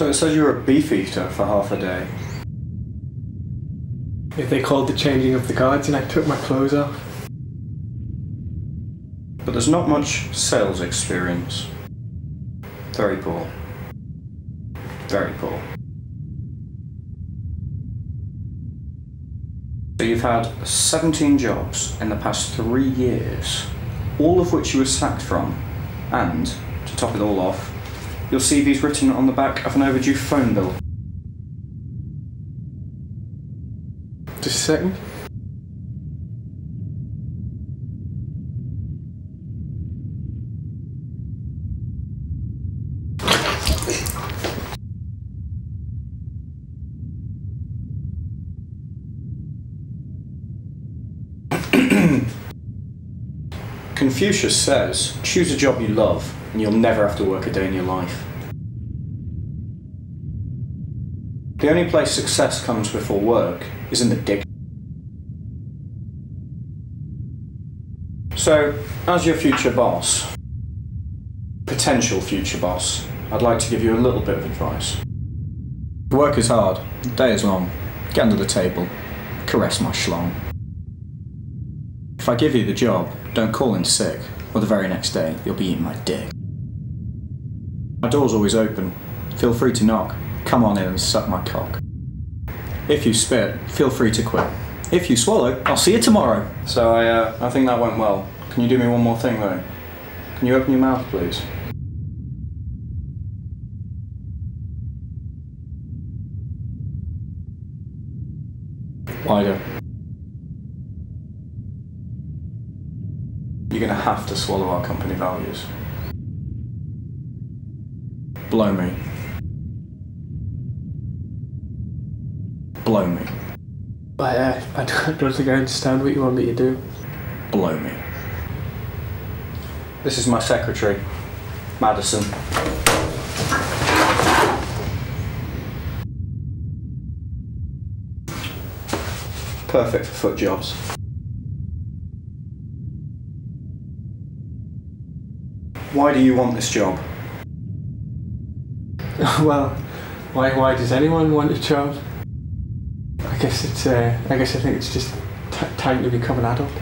So it says you were a beef eater for half a day. If they called the changing of the guards and I took my clothes off. But there's not much sales experience. Very poor. Very poor. So you've had 17 jobs in the past three years, all of which you were sacked from, and, to top it all off, your CV's written on the back of an overdue phone bill. Just a second. Confucius says, choose a job you love, and you'll never have to work a day in your life. The only place success comes before work is in the dick. So, as your future boss, potential future boss, I'd like to give you a little bit of advice. Work is hard, the day is long. Get under the table, caress my schlong. If I give you the job, don't call in sick, or the very next day you'll be eating my dick. My door's always open. Feel free to knock. Come on in and suck my cock. If you spit, feel free to quit. If you swallow, I'll see you tomorrow. So I, uh, I think that went well. Can you do me one more thing though? Can you open your mouth, please? Wider. You're gonna have to swallow our company values. Blow me. Blow me. But uh, I don't, don't think I understand what you want me to do. Blow me. This is my secretary, Madison. Perfect for foot jobs. Why do you want this job? well, why, why does anyone want a child? I guess it's, uh, I guess I think it's just time to become an adult.